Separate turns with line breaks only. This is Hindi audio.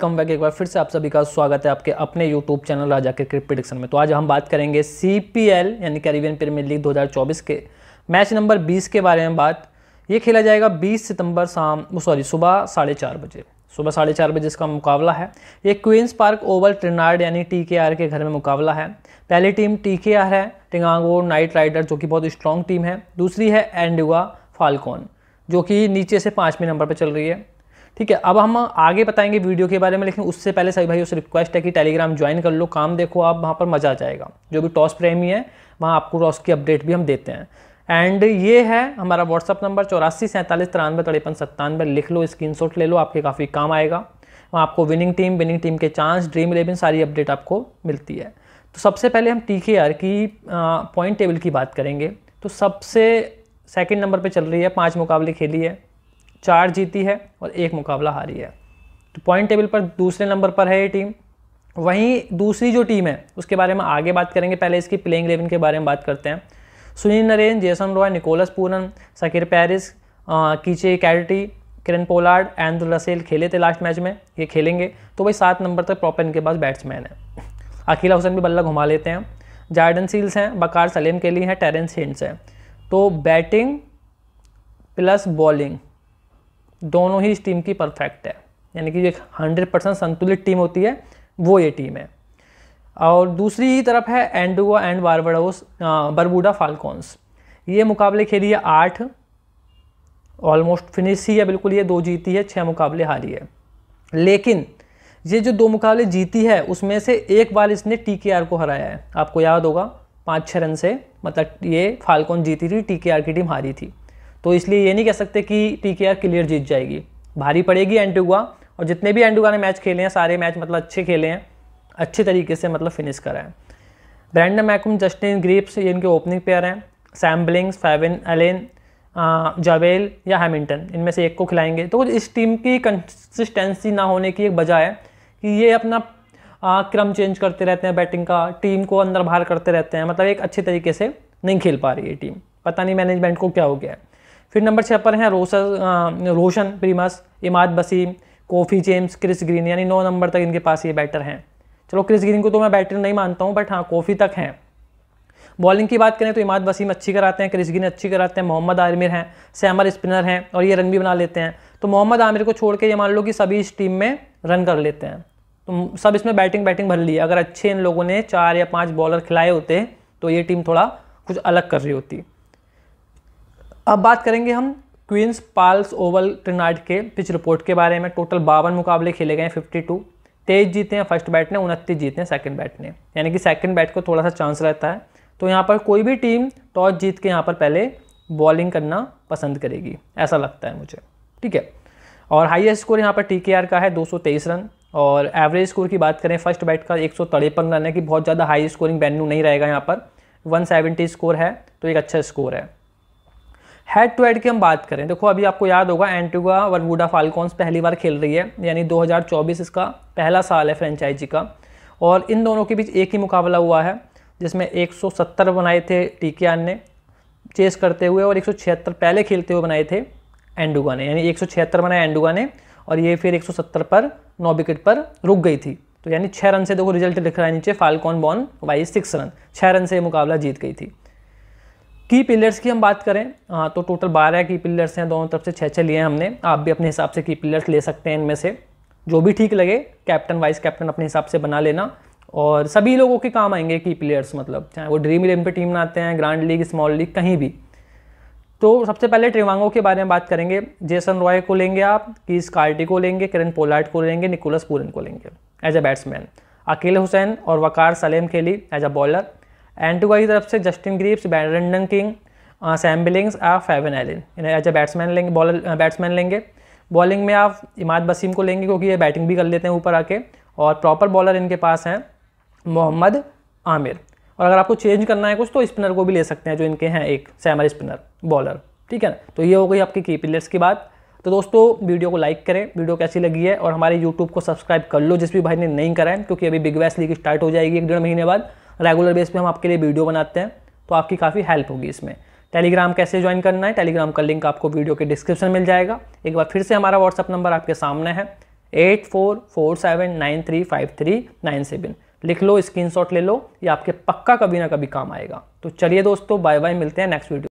वेलकम बैक एक बार फिर से आप सभी का स्वागत है आपके अपने YouTube channel Raja cricket prediction में। तो आज हम बात करेंगे सी यानी कैरिबियन प्रीमियर लीग 2024 के। मैच नंबर 20 के बारे में बात। ये खेला जाएगा 20 सितंबर शाम सॉरी, सुबह साढ़े चार बजे। सुबह साढ़े चार बजे इसका मुकाबला है। ये क्वींस पार्क ओवल ट्रिनार्ड यानी टी के आर के घर में मुकाबला है। पहली टीम टी के आर है टिंगांगो नाइट राइडर जो कि बहुत स्ट्रॉन्ग टीम है। दूसरी है एंडुआ फाल्कॉन जो कि नीचे से पाँचवें नंबर पर चल रही है। ठीक है, अब हम आगे बताएँगे वीडियो के बारे में, लेकिन उससे पहले सभी भाई से रिक्वेस्ट है कि टेलीग्राम ज्वाइन कर लो, काम देखो, आप वहाँ पर मज़ा आ जाएगा। जो भी टॉस प्रेमी है, वहाँ आपको टॉस की अपडेट भी हम देते हैं। एंड ये है हमारा व्हाट्सअप नंबर चौरासी सैंतालीस तिरानवे तिरपन सत्तानवे, लिख लो स्क्रीन ले लो, आपके काफ़ी काम आएगा। वहाँ आपको विनिंग टीम विनिंग टीम के चांस ड्रीम इलेवन सारी अपडेट आपको मिलती है। तो सबसे पहले हम टी के आर की पॉइंट टेबल की बात करेंगे। तो सबसे सेकंड नंबर पे चल रही है, पाँच मुकाबले खेली है। चार जीती है और एक मुकाबला हारी है। तो पॉइंट टेबल पर दूसरे नंबर पर है ये टीम वहीं दूसरी जो टीम है, उसके बारे में आगे बात करेंगे। पहले इसकी प्लेइंग इलेवन के बारे में बात करते हैं। Sunil Narine Jason Roy, Nicholas Pooran, Sakir Paris Keacy Carty, Kieron Pollard and Russell खेले थे लास्ट मैच में। ये खेलेंगे। तो भाई सात नंबर तक प्रॉपर इनके पास बैट्समैन है। अकीला हुसैन भी बल्ला घुमा लेते हैं। जार्डन सील्स हैं, बकार सलीम के लिए हैं, टेरेंस हिंट्स हैं। तो बैटिंग प्लस बॉलिंग दोनों ही इस टीम की परफेक्ट है। यानी कि जो एक हंड्रेड परसेंट संतुलित टीम होती है, वो ये टीम है। और दूसरी तरफ़ है एंडुआ एंड बारबडोस बरबूडा फाल्कॉन्स ये मुकाबले खेली है आठ। ऑलमोस्ट फिनिश ही है, बिल्कुल ये दो जीती है छः मुकाबले हारी है। लेकिन ये जो दो मुकाबले जीती है, उसमें से एक बार इसने टी को हराया है। आपको याद होगा, पाँच छः रन से मतलब ये फाल्कॉन जीती थी टी की टीम हारी थी। तो इसलिए ये नहीं कह सकते कि टी क्लियर जीत जाएगी। भारी पड़ेगी एंटुगा और जितने भी एंटुगा ने मैच खेले हैं सारे मैच मतलब अच्छे खेले हैं अच्छे तरीके से मतलब फिनिश करा है। ब्रैंडन मैकुम जस्टिन ग्रीप्स ये इनके ओपनिंग प्लेयर हैं। सैम्बलिंग्स फैविन एलेन जावेल या हैमिल्टन इनमें से एक को खिलाएँगे। तो इस टीम की कंसिस्टेंसी ना होने की एक वजह है कि ये अपना आ, क्रम चेंज करते रहते हैं बैटिंग का टीम को अंदर बाहर करते रहते हैं। मतलब एक अच्छे तरीके से नहीं खेल पा रही है टीम पता नहीं मैनेजमेंट को क्या हो गया है। फिर नंबर छः पर हैं Roshon Roshon, Primus, Imad Wasim, Kofi James, Chris Green, यानी नौ नंबर तक इनके पास ये बैटर हैं। चलो क्रिस ग्रीन को तो मैं बैटर नहीं मानता हूँ बट हाँ कोफ़ी तक हैं। बॉलिंग की बात करें तो इमाद वसीम अच्छी कराते हैं, क्रिस ग्रीन अच्छी कराते हैं, मोहम्मद आमिर हैं सैमर स्पिनर हैं और ये रन भी बना लेते हैं। तो मोहम्मद आमिर को छोड़ के ये मान लो कि सभी इस टीम में रन कर लेते हैं। तो सब इसमें बैटिंग बैटिंग भर ली अगर अच्छे इन लोगों ने चार या पाँच बॉलर खिलाए होते तो ये टीम थोड़ा कुछ अलग कर रही होती। अब बात करेंगे हम क्वींस पाल्स ओवल ट्रिनाइट के पिच रिपोर्ट के बारे में। टोटल बावन मुकाबले खेले गए हैं फिफ्टी टू तेईस जीते हैं फ़र्स्ट बैट ने उनतीस जीते हैं सेकंड बैट ने यानी कि सेकंड बैट को थोड़ा सा चांस रहता है। तो यहाँ पर कोई भी टीम टॉस जीत के यहाँ पर पहले बॉलिंग करना पसंद करेगी। ऐसा लगता है मुझे। ठीक है? और हाईएस्ट स्कोर यहाँ पर टी का है, दो सौ तेईस रन। और एवरेज स्कोर की बात करें फ़र्स्ट बैट का एक रन है कि बहुत ज़्यादा हाई स्कोरिंग वेन्यू नहीं रहेगा यहाँ पर। 170 स्कोर है तो एक अच्छा स्कोर है। हेड टू हेड की हम बात करें, देखो अभी आपको याद होगा एंटीगा वर्बूडा फाल्कॉन्स पहली बार खेल रही है, यानी 2024 इसका पहला साल है फ्रेंचाइजी का, और इन दोनों के बीच एक ही मुकाबला हुआ है, जिसमें 170 बनाए थे टीकियान ने चेस करते हुए और एक पहले खेलते हुए बनाए थे एंडुगा ने, यानी एक बनाए एंडुगा ने, और ये फिर एक पर नौ विकेट पर रुक गई थी। तो यानी छः रन से देखो रिज़ल्ट दिख रहा है नीचे Falcons won by six run छः रन से ये मुकाबला जीत गई थी। की पिलर्स की हम बात करें हाँ तो टोटल बारह की पिलर्स हैं, दोनों तरफ़ से छः छः लिए हैं हमने। आप भी अपने हिसाब से की पिलर्स ले सकते हैं इनमें से। जो भी ठीक लगे, कैप्टन, वाइस कैप्टन अपने हिसाब से बना लेना। और सभी लोगों के काम आएँगे की प्लेयर्स मतलब चाहे वो ड्रीम इलेवन पे टीम में आते हैं, ग्रांड लीग, स्मॉल लीग, कहीं भी। तो सबसे पहले ट्रिवांगो के बारे में बात करेंगे। जेसन रॉय को लेंगे आप, कीस कार्टी को लेंगे किरण पोलार्ट को लेंगे, निकोलस पूरन को लेंगे, as a batsman. Akeal Hosein और वकार सलेम खेली, एज अ बॉलर। एंटुगा की तरफ़ से Justin Greaves Brandon King Sam Billings आप Fabian Allen as a batsman लेंगे बॉलर बैट्समैन लेंगे। बॉलिंग में आप इमाद बसीम को लेंगे क्योंकि ये बैटिंग भी कर लेते हैं ऊपर आके। और प्रॉपर बॉलर इनके पास हैं मोहम्मद आमिर। और अगर आपको चेंज करना है कुछ तो स्पिनर को भी ले सकते हैं जो इनके हैं एक सैमर स्पिनर बॉलर ठीक है तो ये हो गई आपकी की प्लेयर्स की बात। तो दोस्तों, वीडियो को लाइक करें। वीडियो कैसी लगी है? और हमारे यूट्यूब को सब्सक्राइब कर लो, जिस भी भाई ने नहीं करा है, क्योंकि अभी बिग बैस लीग स्टार्ट हो जाएगी एक डेढ़ महीने बाद। रेगुलर बेस पे हम आपके लिए वीडियो बनाते हैं तो आपकी काफ़ी हेल्प होगी इसमें। टेलीग्राम कैसे ज्वाइन करना है, टेलीग्राम का लिंक आपको वीडियो के डिस्क्रिप्शन मिल जाएगा। एक बार फिर से हमारा व्हाट्सअप नंबर आपके सामने है eight four four seven nine three five three nine seven लिख लो स्क्रीनशॉट ले लो, ये आपके पक्का कभी ना कभी काम आएगा। तो चलिए दोस्तों बाय बाय मिलते हैं नेक्स्ट वीडियो